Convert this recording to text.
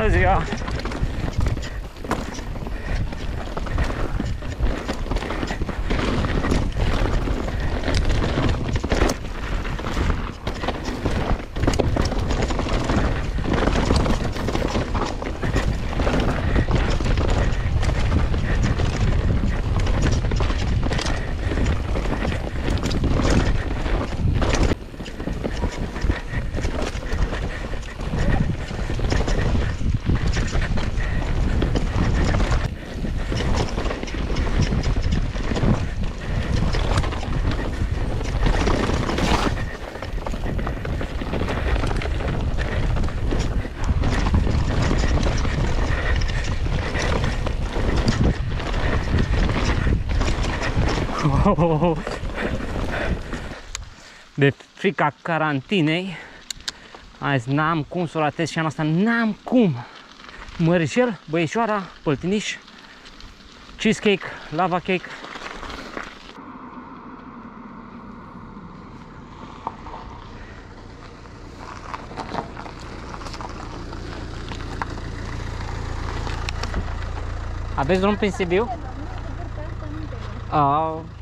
那几 De frica carantinei Azi n-am cum să o ratez și anul ăsta N-am cum Măricel, băieșoara, păltiniș Cheesecake, lava cake Aveți drum prin Sibiu? 好。